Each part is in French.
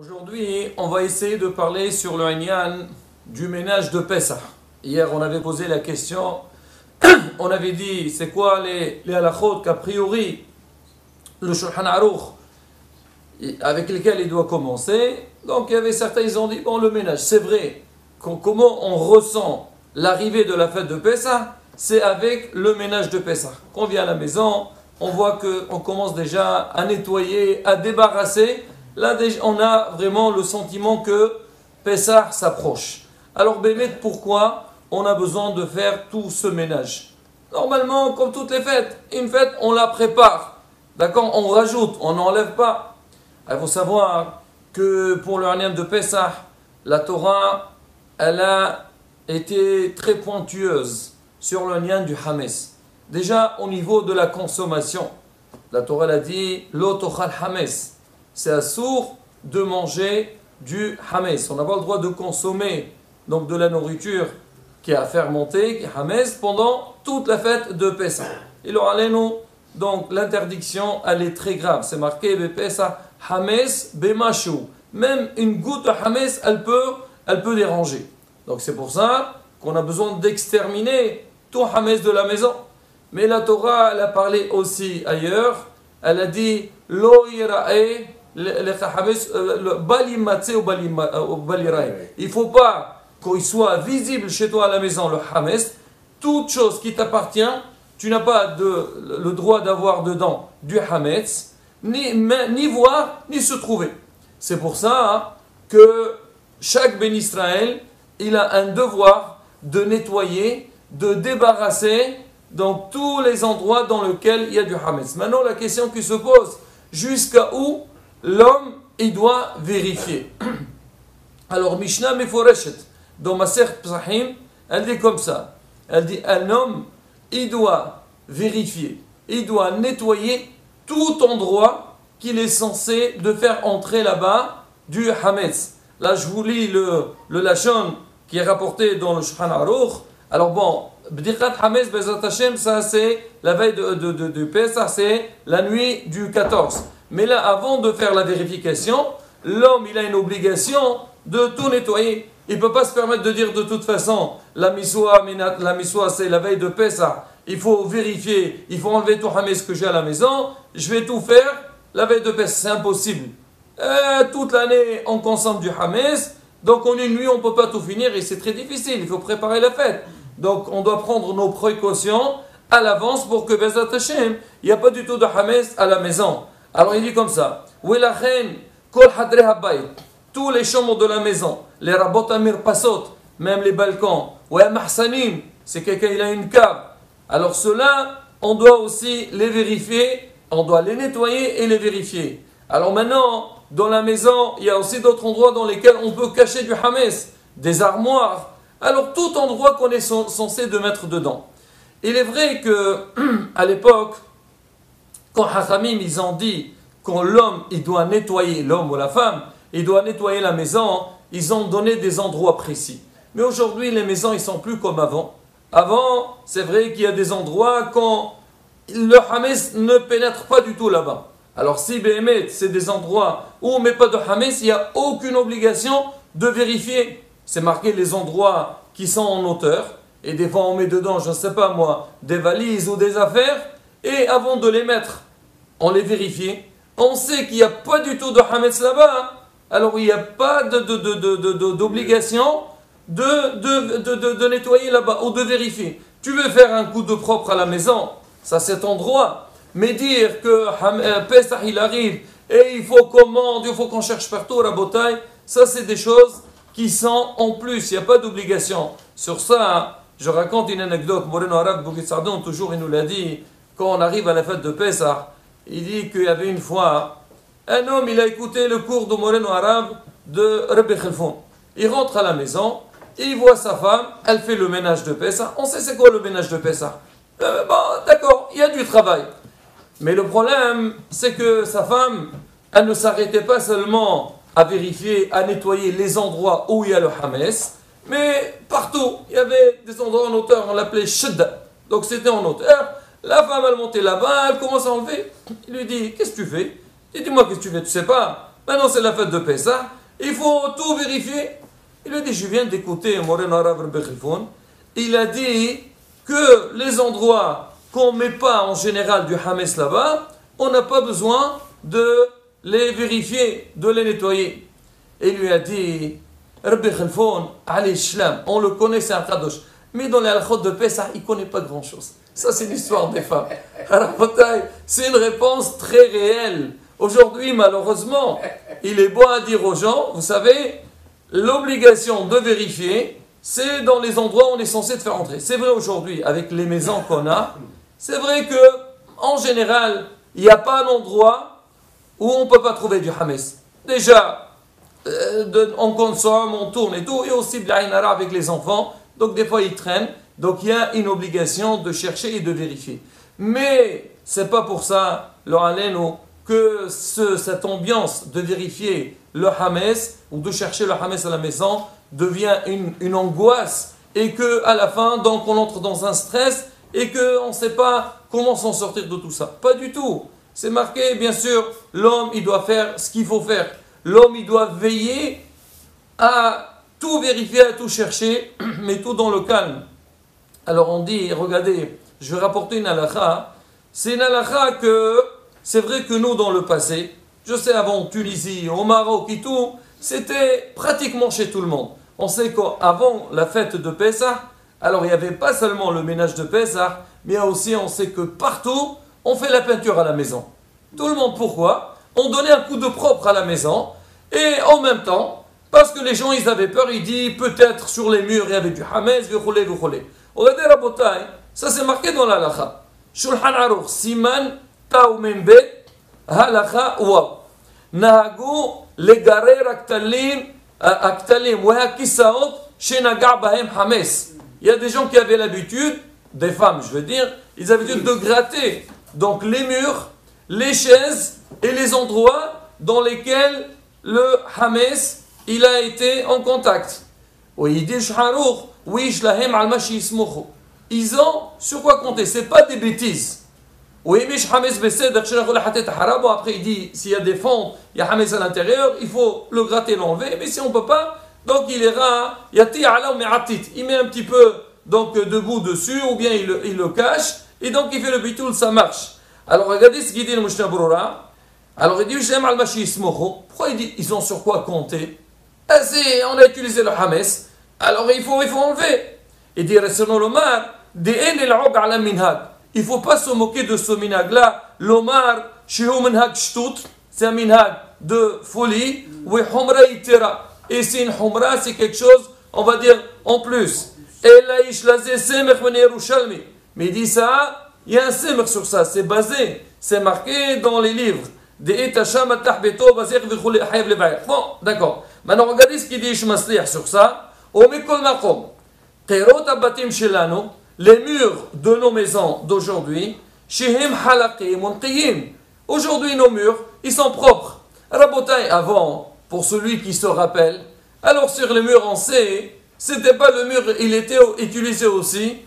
Aujourd'hui, on va essayer de parler sur le Hanyan du ménage de Pessah. Hier, on avait posé la question, on avait dit c'est quoi les, les halachot qu'a priori le Shulchan Aruch avec lesquels il doit commencer? Donc il y avait certains, ils ont dit bon, le ménage, c'est vrai, comment on ressent l'arrivée de la fête de Pessah? C'est avec le ménage de Pessah. Quand on vient à la maison, on voit qu'on commence déjà à nettoyer, à débarrasser Là, on a vraiment le sentiment que Pessah s'approche. Alors, Bémet, pourquoi on a besoin de faire tout ce ménage? Normalement, comme toutes les fêtes, une fête, on la prépare. D'accord? On rajoute, on n'enlève pas. Il faut savoir que pour le Hanem de Pessah, la Torah, elle a été très pointueuse sur le lien du Hames. Déjà, au niveau de la consommation, la Torah a dit L'otochal Hames c'est sourd de manger du hames. On n'a pas le droit de consommer donc de la nourriture qui a fermenté, qui est hames, pendant toute la fête de Pessah. Il aura les noms. Donc l'interdiction, elle est très grave. C'est marqué Pessah hames bemashou. Même une goutte de hames, elle peut, elle peut déranger. Donc c'est pour ça qu'on a besoin d'exterminer tout hames de la maison. Mais la Torah, elle a parlé aussi ailleurs. Elle a dit Lo euh, il ne faut pas qu'il soit visible chez toi à la maison le hames. Toute chose qui t'appartient, tu n'as pas de, le droit d'avoir dedans du hametz, ni, ni voir, ni se trouver. C'est pour ça hein, que chaque Ben Israël, il a un devoir de nettoyer, de débarrasser dans tous les endroits dans lesquels il y a du hametz. Maintenant, la question qui se pose, jusqu'à où l'homme, il doit vérifier. Alors, Mishnah Meforeshet, dans ma Psahim, elle dit comme ça. Elle dit, un homme, il doit vérifier, il doit nettoyer tout endroit qu'il est censé de faire entrer là-bas du Hametz. Là, je vous lis le, le Lachon qui est rapporté dans le Shulchan Aruch. Alors bon, Bdikat Hametz Bezat Hashem, ça c'est la veille de, de, de, de Pesach, c'est la nuit du 14. Mais là, avant de faire la vérification, l'homme, il a une obligation de tout nettoyer. Il ne peut pas se permettre de dire de toute façon, la miswa, la c'est la veille de Pessah, il faut vérifier, il faut enlever tout Hametz que j'ai à la maison, je vais tout faire la veille de Pessah, c'est impossible. Euh, toute l'année, on consomme du Hametz, donc en une nuit, on ne peut pas tout finir et c'est très difficile, il faut préparer la fête. Donc on doit prendre nos précautions à l'avance pour que Bezat Hashem, il n'y a pas du tout de Hametz à la maison. Alors il dit comme ça tous les chambres de la maison, les rabot amir pasot, même les balcons, mahsanim, c'est quelqu'un il a une cave. Alors cela, on doit aussi les vérifier, on doit les nettoyer et les vérifier. Alors maintenant, dans la maison, il y a aussi d'autres endroits dans lesquels on peut cacher du hames, des armoires. Alors tout endroit qu'on est censé de mettre dedans. Il est vrai que à l'époque, quand Hachamim, ils ont dit quand l'homme, il doit nettoyer, l'homme ou la femme, il doit nettoyer la maison, ils ont donné des endroits précis. Mais aujourd'hui, les maisons, ils sont plus comme avant. Avant, c'est vrai qu'il y a des endroits quand le hames ne pénètre pas du tout là-bas. Alors si Béhémet, c'est des endroits où on ne met pas de hames, il n'y a aucune obligation de vérifier. C'est marqué les endroits qui sont en hauteur. Et des fois on met dedans, je ne sais pas moi, des valises ou des affaires. Et avant de les mettre on les vérifie, on sait qu'il n'y a pas du tout de Hametz là-bas, hein. alors il n'y a pas d'obligation de, de, nettoyer là-bas ou de vérifier. Tu veux faire un coup de propre à la maison, ça c'est ton droit. Mais dire que euh, Pesach il arrive et il faut comment, il faut qu'on cherche partout la bataille, ça c'est des choses qui sont en plus, il n'y a pas d'obligation. Sur ça, hein, je raconte une anecdote, Moreno Arabe Sardon, toujours il nous l'a dit, quand on arrive à la fête de Pesach, il dit qu'il y avait une fois un homme, il a écouté le cours de Moreno arabe de Rabbi Khalfoun. Il rentre à la maison, il voit sa femme, elle fait le ménage de Pessah. On sait c'est quoi le ménage de Pessah? Euh, bon, d'accord, il y a du travail. Mais le problème, c'est que sa femme, elle ne s'arrêtait pas seulement à vérifier, à nettoyer les endroits où il y a le Hames, mais partout, il y avait des endroits en hauteur, on l'appelait Shidda. Donc c'était en hauteur. La femme, elle montait là-bas, elle commence à enlever. Il lui dit Qu'est-ce que tu fais? Il dit Dis-moi, qu'est-ce que tu fais Tu sais pas? Maintenant, c'est la fête de Pessah. Il faut tout vérifier. Il a dit, je viens d'écouter Moren Arav Il a dit que les endroits qu'on ne met pas en général du Hames là-bas, on n'a pas besoin de les vérifier, de les nettoyer. Et il lui a dit, Rabbi Khalfoun, Shlam, on le connaît, c'est un Kadosh. Mais dans les halachot de Pessah, il ne connaît pas grand-chose. Ça, c'est l'histoire des femmes. c'est une réponse très réelle. Aujourd'hui, malheureusement, il est bon à dire aux gens, vous savez, l'obligation de vérifier, c'est dans les endroits où on est censé te faire entrer. C'est vrai aujourd'hui, avec les maisons qu'on a, c'est vrai que, en général, il n'y a pas d'endroit où on ne peut pas trouver du Hames. Déjà, euh, on consomme, on tourne et tout, et aussi de avec les enfants, donc des fois ils traînent, donc il y a une obligation de chercher et de vérifier. Mais c'est pas pour ça, le que cette ambiance de vérifier le Hames ou de chercher le Hames à la maison devient une, une angoisse et que à la fin, donc on entre dans un stress et qu'on ne sait pas comment s'en sortir de tout ça. Pas du tout. C'est marqué, bien sûr, l'homme, il doit faire ce qu'il faut faire. L'homme, il doit veiller à tout vérifier, à tout chercher, mais tout dans le calme. Alors on dit, regardez, je vais rapporter une halakha. C'est une halakha que, c'est vrai que nous, dans le passé, je sais avant Tunisie, au Maroc et tout, c'était pratiquement chez tout le monde. On sait qu'avant la fête de Pessah, alors il n'y avait pas seulement le ménage de Pessah, mais aussi on sait que partout, on fait la peinture à la maison. Tout le monde, pourquoi? On donnait un coup de propre à la maison, et en même temps, parce que les gens, ils avaient peur, ils disent peut-être sur les murs, il y avait du Hametz, vichoulé, vichoulé. Regardez Rabotai, ça c'est marqué dans l'Alacha. Shulchan Aruch, Siman Tau Membet, Halacha Waw. Nahagu legarer aktalim, aktalim, kisaot, shenaga bahem hames. Il y a des gens qui avaient l'habitude, des femmes je veux dire, ils avaient l'habitude de gratter donc les murs, les chaises et les endroits dans lesquels le hames il a été en contact. Oui, il dit Shulchan ils ont sur quoi compter, c'est pas des bêtises. Oui, après il dit s'il y a des fonds, il y a Hames à l'intérieur, il faut le gratter, l'enlever, mais si on ne peut pas, donc il ira, il met un petit peu donc debout dessus, ou bien il le, cache, et donc il fait le bitoul, ça marche. Alors regardez ce qu'il dit le Mishnah Alors il dit Pourquoi il dit ils ont sur quoi compter? Ah, On a utilisé le Hames, alors il faut, il faut enlever. Il dit Lomar, il ne faut pas se moquer de ce minhag-là. L'Omar, c'est un minhag de folie. Et c'est une humra, c'est quelque chose, on va dire, en plus. Mais il dit ça, il y a un semer sur ça, c'est basé, c'est marqué dans les livres. Bon, d'accord. Maintenant, regardez ce qu'il dit sur ça. Les murs de nos maisons d'aujourd'hui, Aujourd'hui, nos murs, ils sont propres. Rabotai, avant, pour celui qui se rappelle, alors sur les murs, on sait, c'était pas le mur, il était utilisé aussi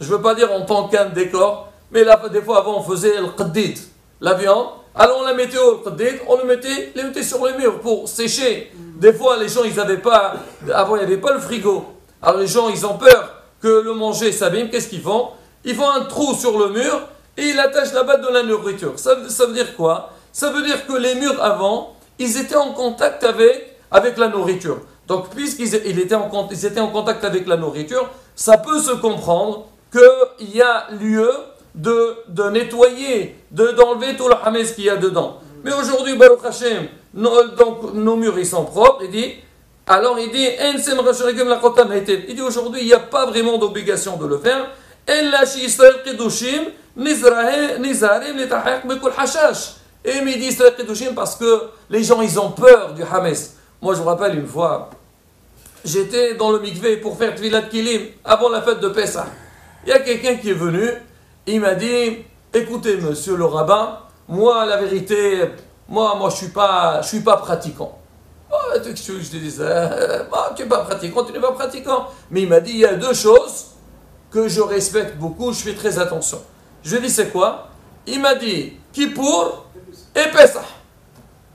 je veux pas dire en tant qu'un décor, mais là, des fois avant on faisait le qaddid, la viande, alors on la mettait au qaddid, on le mettait, mettait sur les murs pour sécher. Des fois les gens ils n'avaient pas, avant il n'y avait pas le frigo, alors les gens ils ont peur que le manger s'abîme, qu'est-ce qu'ils font? Ils font un trou sur le mur et ils attachent là-bas de la nourriture. Ça, veut dire quoi? Ça veut dire que les murs avant, ils étaient en contact avec, avec la nourriture. Donc puisqu'ils étaient, en, ils étaient en contact avec la nourriture, ça peut se comprendre qu'il y a lieu de, de nettoyer, d'enlever tout le hametz qu'il y a dedans. Mais aujourd'hui, Baruch Hashem, donc nos murs ils sont propres, il dit, alors il dit, il dit aujourd'hui, il n'y a pas vraiment d'obligation de le faire, et il dit parce que les gens ils ont peur du Hametz. Moi je me rappelle une fois, j'étais dans le mikveh pour faire Tvilat Kilim avant la fête de Pessah. Il y a quelqu'un qui est venu, il m'a dit Écoutez, monsieur le rabbin, moi, la vérité, moi, moi je suis, pas, je suis pas pratiquant. Oh, je te bah, Tu n'es pas pratiquant, tu n'es pas pratiquant. Mais il m'a dit Il y a deux choses que je respecte beaucoup, je fais très attention. Je lui dit C'est quoi? Il m'a dit Kippour et Pessah.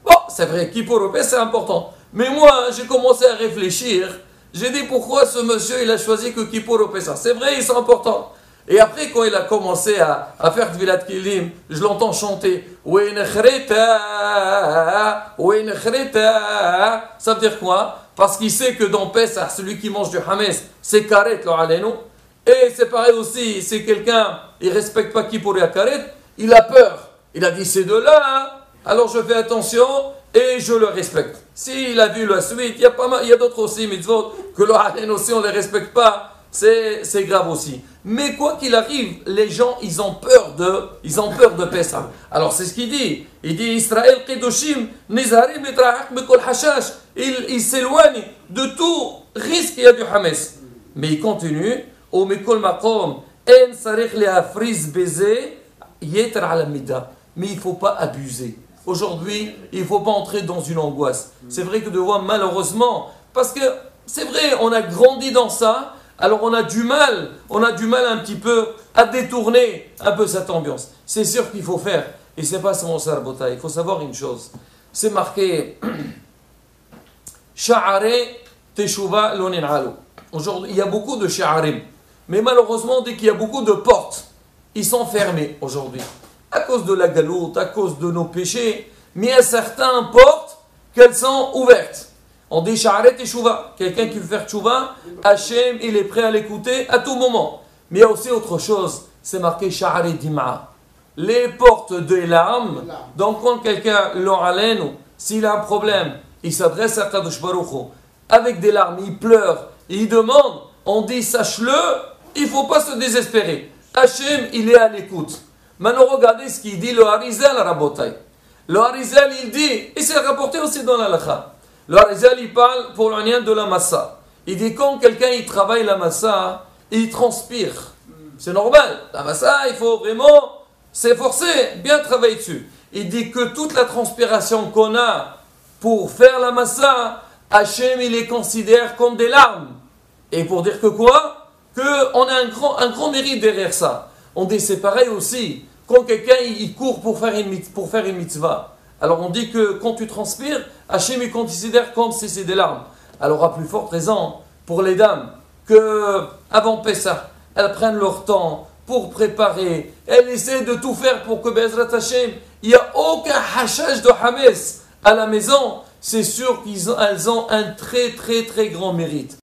Bon, c'est vrai, Kippour c'est important. Mais moi, j'ai commencé à réfléchir. J'ai dit pourquoi ce monsieur, il a choisi que Kippour ça. C'est vrai, ils sont importants. Et après, quand il a commencé à, à faire Tvilat Kilim, je l'entends chanter Ça veut dire quoi? Parce qu'il sait que dans Pessah, celui qui mange du Hames, c'est Karet, le Et c'est pareil aussi, c'est quelqu'un, il respecte pas qui pour Karet, il a peur. Il a dit c'est de là, alors je fais attention et je le respecte. S'il a vu la suite, il y a, pas mal, il y a d'autres aussi, mitzvot, que le aussi, on ne les respecte pas c'est grave aussi. Mais quoi qu'il arrive, les gens, ils ont peur de, ils ont peur de Pessah. Alors c'est ce qu'il dit. Il dit Israël Kedoshim, Nizarim Hashash. Il, s'éloigne de tout risque qu'il y a du Hames. Mais il continue. Au Mekol Makom, En Sarich Yeter Alamida. Mais il ne faut pas abuser. Aujourd'hui, il ne faut pas entrer dans une angoisse. C'est vrai que de voir malheureusement, parce que c'est vrai, on a grandi dans ça, alors on a du mal, on a du mal un petit peu à détourner un peu cette ambiance. C'est sûr qu'il faut faire. Et c'est pas mon sarbota. Il faut savoir une chose. C'est marqué Sha'are Teshuva Lonin Aujourd'hui, il y a beaucoup de sha'arim. Mais malheureusement, dès qu'il y a beaucoup de portes, ils sont fermés aujourd'hui. À cause de la galoute, à cause de nos péchés. Mais il y a certaines portes qu'elles sont ouvertes. On dit Sha'aret Teshuva. Quelqu'un qui veut faire Teshuva, Hachem, il est prêt à l'écouter à tout moment. Mais il y a aussi autre chose, c'est marqué Sha'aret Dima. Les portes des larmes. Donc quand quelqu'un, l'oralène, s'il a un problème, il s'adresse à Kadosh Baruch avec des larmes, il pleure, il demande, on dit sache-le, il ne faut pas se désespérer. Hachem, il est à l'écoute. Maintenant, regardez ce qu'il dit le Harizal à Rabotai. Le Harizal, il dit, et c'est rapporté aussi dans la Lacha. Le Harizal, il parle pour l'anien de la massa. Il dit quand quelqu'un il travaille la massa, il transpire. C'est normal. La massa, il faut vraiment s'efforcer, bien travailler dessus. Il dit que toute la transpiration qu'on a pour faire la massa, Hachem, il les considère comme des larmes. Et pour dire que quoi? Que on a un grand, un grand mérite derrière ça. On dit c'est pareil aussi. Quand quelqu'un il court pour faire une, pour faire une mitzvah, alors on dit que quand tu transpires, Hachem il considère comme si c'est des larmes. Alors à plus forte raison pour les dames que avant Pessah, elles prennent leur temps pour préparer. Elles essaient de tout faire pour que Bezrat Hachem, il n'y a aucun hachage de Hames à la maison. C'est sûr qu'elles ont un très très très grand mérite.